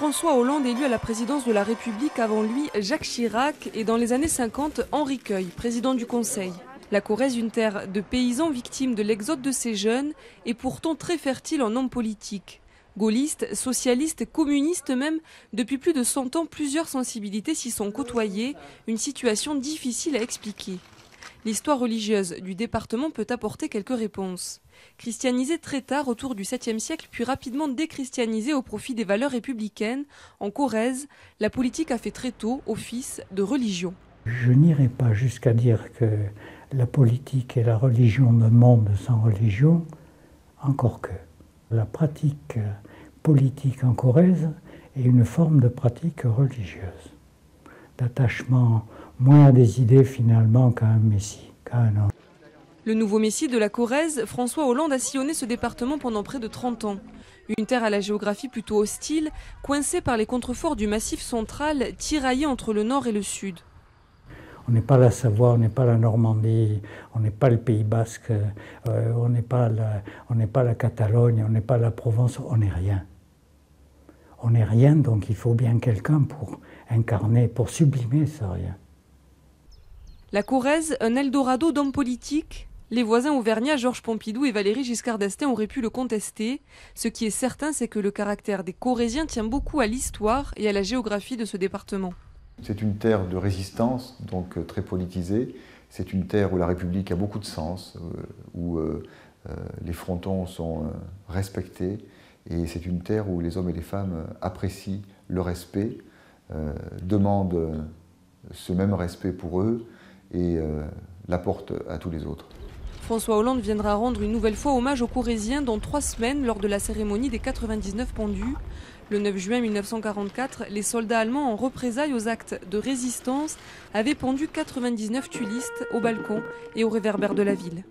François Hollande élu à la présidence de la République avant lui Jacques Chirac et dans les années 50 Henri Cueil, président du Conseil. La Corrèze, une terre de paysans victimes de l'exode de ces jeunes, est pourtant très fertile en hommes politiques. Gaullistes, socialistes, communistes même, depuis plus de 100 ans, plusieurs sensibilités s'y sont côtoyées, une situation difficile à expliquer. L'histoire religieuse du département peut apporter quelques réponses. Christianisé très tard, autour du 7e siècle, puis rapidement déchristianisé au profit des valeurs républicaines, en Corrèze, la politique a fait très tôt office de religion. Je n'irai pas jusqu'à dire que la politique et la religion ne monde sans religion, encore que la pratique politique en Corrèze est une forme de pratique religieuse, d'attachement moins à des idées finalement qu'à un messie, qu'à un homme. Le nouveau messie de la Corrèze, François Hollande a sillonné ce département pendant près de 30 ans. Une terre à la géographie plutôt hostile, coincée par les contreforts du massif central, tiraillée entre le nord et le sud. On n'est pas la Savoie, on n'est pas la Normandie, on n'est pas le Pays Basque, euh, on n'est pas, pas la Catalogne, on n'est pas la Provence, on n'est rien. On n'est rien, donc il faut bien quelqu'un pour incarner, pour sublimer ça rien. La Corrèze, un Eldorado d'hommes politiques les voisins auvergnats Georges Pompidou et Valéry Giscard d'Estaing auraient pu le contester. Ce qui est certain, c'est que le caractère des Corésiens tient beaucoup à l'histoire et à la géographie de ce département. C'est une terre de résistance, donc euh, très politisée. C'est une terre où la République a beaucoup de sens, euh, où euh, les frontons sont respectés. Et c'est une terre où les hommes et les femmes apprécient le respect, demandent ce même respect pour eux et l'apportent à tous les autres. François Hollande viendra rendre une nouvelle fois hommage aux Corésiens dans trois semaines lors de la cérémonie des 99 pendus. Le 9 juin 1944, les soldats allemands, en représailles aux actes de résistance, avaient pendu 99 tulistes au balcon et au réverbère de la ville.